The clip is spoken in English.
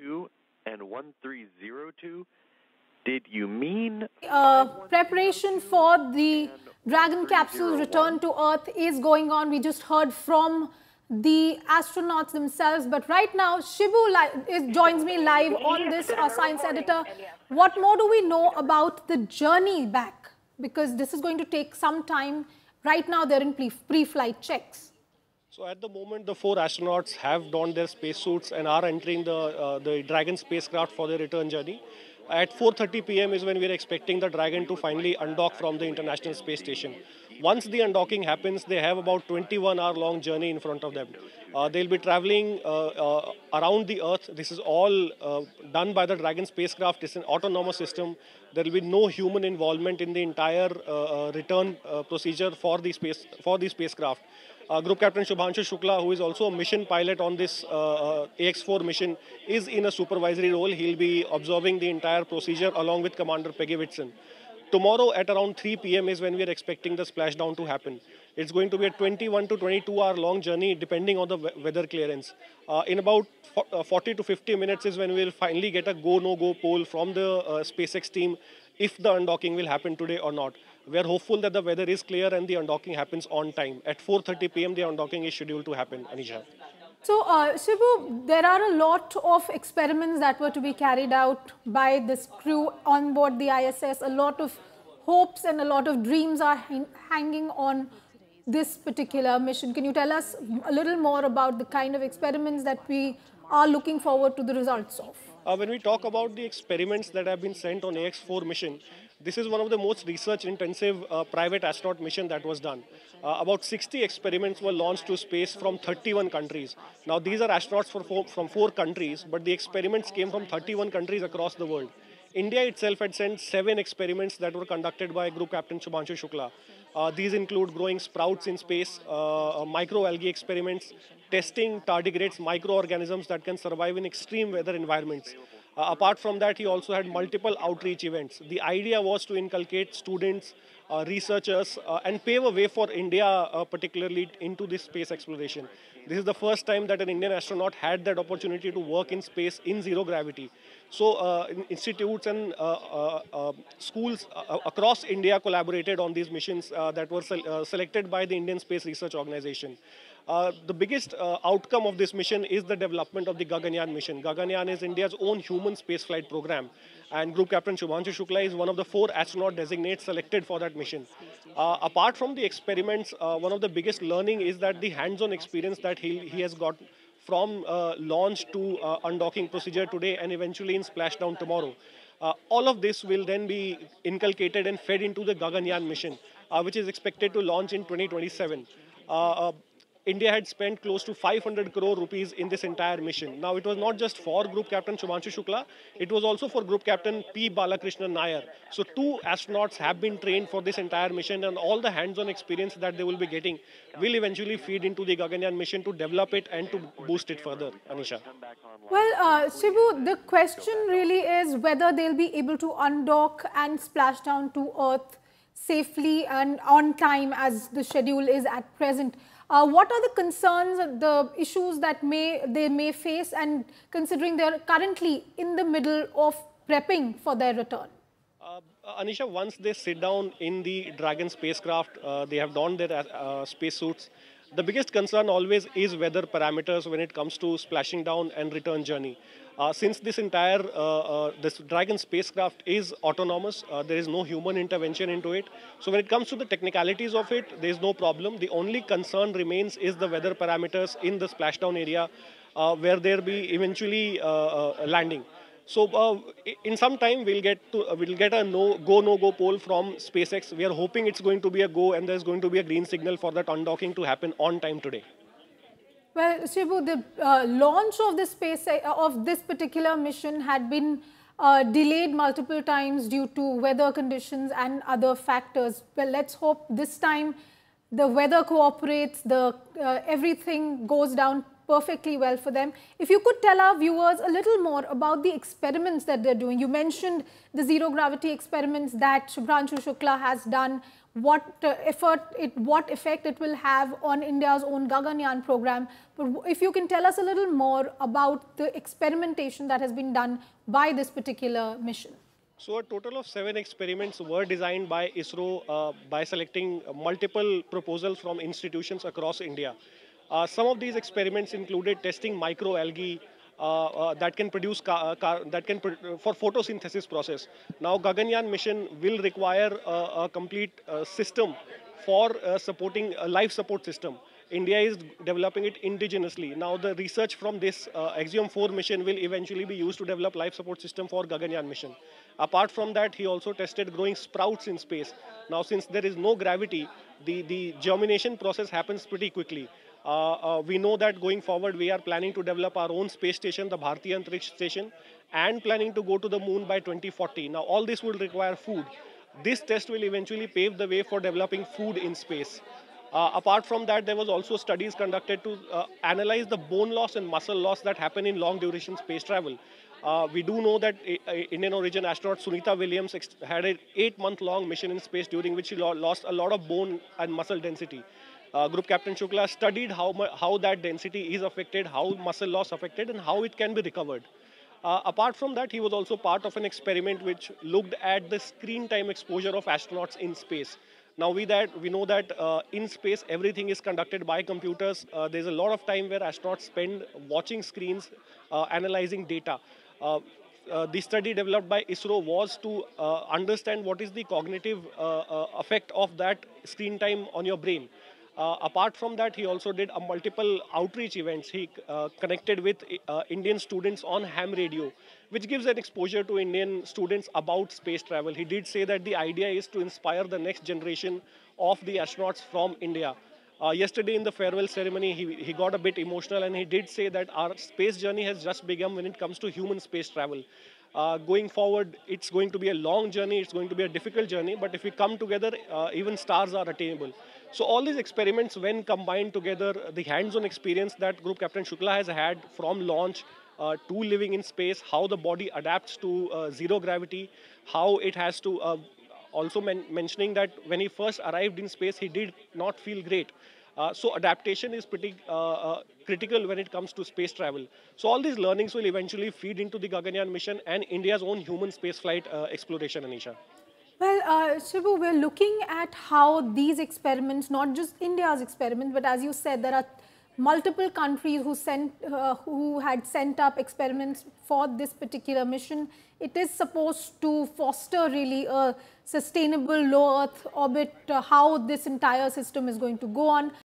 two and 1302. Did you mean uh, preparation for the Dragon capsule return to Earth is going on. We just heard from the astronauts themselves. But right now, Shibu is, joins me live on this uh, science editor. What more do we know about the journey back? Because this is going to take some time. Right now, they're in pre-flight checks. So at the moment, the four astronauts have donned their spacesuits and are entering the, uh, the Dragon spacecraft for their return journey. At 4.30 p.m. is when we are expecting the Dragon to finally undock from the International Space Station. Once the undocking happens, they have about 21 hour long journey in front of them. Uh, they'll be traveling uh, uh, around the Earth. This is all uh, done by the Dragon spacecraft. It's an autonomous system. There will be no human involvement in the entire uh, return procedure for the space for the spacecraft. Uh, Group Captain Shubhanshu Shukla, who is also a mission pilot on this uh, uh AX4 mission, is in a supervisory role. He'll be observing the entire procedure along with Commander Peggy Whitson. Tomorrow at around 3 p.m. is when we are expecting the splashdown to happen. It's going to be a 21 to 22 hour long journey depending on the weather clearance. Uh, in about uh, 40 to 50 minutes is when we'll finally get a go no go poll from the uh, SpaceX team if the undocking will happen today or not. We are hopeful that the weather is clear and the undocking happens on time. At 4.30 p.m., the undocking is scheduled to happen, Anisha. So, uh, Shibu, there are a lot of experiments that were to be carried out by this crew on board the ISS. A lot of hopes and a lot of dreams are hanging on this particular mission. Can you tell us a little more about the kind of experiments that we are looking forward to the results of? Uh, when we talk about the experiments that have been sent on AX4 mission, this is one of the most research-intensive uh, private astronaut mission that was done. Uh, about 60 experiments were launched to space from 31 countries. Now, these are astronauts four, from four countries, but the experiments came from 31 countries across the world. India itself had sent seven experiments that were conducted by Group Captain Shubhanshu Shukla. Uh, these include growing sprouts in space, uh, uh microalgae experiments, testing tardigrades, microorganisms that can survive in extreme weather environments. Uh, apart from that, he also had multiple outreach events. The idea was to inculcate students, uh, researchers, uh, and pave a way for India, uh, particularly into this space exploration. This is the first time that an Indian astronaut had that opportunity to work in space in zero gravity. So uh, institutes and uh, schools across India collaborated on these missions that were selected by the Indian Space Research Organization. Uh, the biggest uh, outcome of this mission is the development of the Gaganyaan mission. Gaganyaan is India's own human spaceflight program. And Group Captain Shubhanshu Shukla is one of the four astronaut designates selected for that mission. Uh, apart from the experiments, uh, one of the biggest learning is that the hands-on experience that he, he has got from uh, launch to undocking procedure today and eventually in splashdown tomorrow. all of this will then be inculcated and fed into the Gaganyaan mission, which is expected to launch in 2027. India had spent close to 500 crore rupees in this entire mission. Now, it was not just for Group Captain Shubhanshu Shukla, it was also for Group Captain P. Balakrishnan Nair. So, two astronauts have been trained for this entire mission, and all the hands on experience that they will be getting will eventually feed into the Gaganyaan mission to develop it and to boost it further. Anisha. Well, uh, Shibu, the question really is whether they'll be able to undock and splash down to Earth safely and on time as the schedule is at present. Uh, what are the concerns, the issues that may they may face and considering they're currently in the middle of prepping for their return? Uh, Anisha, once they sit down in the Dragon spacecraft, uh, they have donned their uh, spacesuits. The biggest concern always is weather parameters when it comes to splashing down and return journey. Uh, since this entire uh, uh, this Dragon spacecraft is autonomous, uh, there is no human intervention into it. So when it comes to the technicalities of it, there is no problem. The only concern remains is the weather parameters in the splashdown area, uh, where there be eventually uh, landing. So in some time we'll get to we'll get a no go no go poll from SpaceX. We are hoping it's going to be a go and there's going to be a green signal for that undocking to happen on time today. Well, Shibu, the uh, launch of this space uh, of this particular mission had been uh, delayed multiple times due to weather conditions and other factors. Well, let's hope this time the weather cooperates, the uh, everything goes down perfectly well for them. If you could tell our viewers a little more about the experiments that they're doing. You mentioned the zero gravity experiments that Shubhanshu Shukla has done, what uh, effort, it, what effect it will have on India's own Gaganyaan program. But if you can tell us a little more about the experimentation that has been done by this particular mission. So a total of seven experiments were designed by ISRO uh, by selecting multiple proposals from institutions across India. Uh, some of these experiments included testing microalgae uh, uh that can produce uh, that can for photosynthesis process. Now Gaganyaan mission will require a complete system for supporting a life support system. India is developing it indigenously. Now the research from this uh, Axiom 4 mission will eventually be used to develop life support system for Gaganyaan mission. Apart from that, he also tested growing sprouts in space. Now since there is no gravity, the, the germination process happens pretty quickly. Uh, uh, we know that going forward, we are planning to develop our own space station, the Bharatiya Antariksh Station, and planning to go to the moon by 2040. Now all this will require food. This test will eventually pave the way for developing food in space. Uh, apart from that, there was also studies conducted to uh, analyze the bone loss and muscle loss that happen in long duration space travel. Uh, we do know that Indian origin astronaut Sunita Williams had an eight month long mission in space during which she lost a lot of bone and muscle density. Uh, Group Captain Shukla studied how, how that density is affected, how muscle loss affected, and how it can be recovered. Uh, apart from that, he was also part of an experiment which looked at the screen time exposure of astronauts in space. Now we that we know that uh, in space everything is conducted by computers. Uh, there's a lot of time where astronauts spend watching screens, uh, analyzing data. Uh, uh, the study developed by ISRO was to uh, understand what is the cognitive effect of that screen time on your brain. Uh, apart from that, he also did a multiple outreach events. He uh, connected with uh, Indian students on ham radio, which gives an exposure to Indian students about space travel. He did say that the idea is to inspire the next generation of the astronauts from India. Uh, yesterday in the farewell ceremony, he, he got a bit emotional and he did say that our space journey has just begun when it comes to human space travel. Uh, going forward, it's going to be a long journey, it's going to be a difficult journey, but if we come together, uh, even stars are attainable. So all these experiments, when combined together, the hands-on experience that Group Captain Shukla has had from launch uh, to living in space, how the body adapts to uh, zero gravity, how it has to, uh, also men mentioning that when he first arrived in space, he did not feel great. Uh, so adaptation is pretty uh, uh, critical when it comes to space travel. So all these learnings will eventually feed into the Gaganyaan mission and India's own human spaceflight uh, exploration, Anisha. Well, uh, Shibu, we're looking at how these experiments, not just India's experiment, but as you said, there are multiple countries who sent, uh, who had sent up experiments for this particular mission. It is supposed to foster really a sustainable low Earth orbit, uh, how this entire system is going to go on.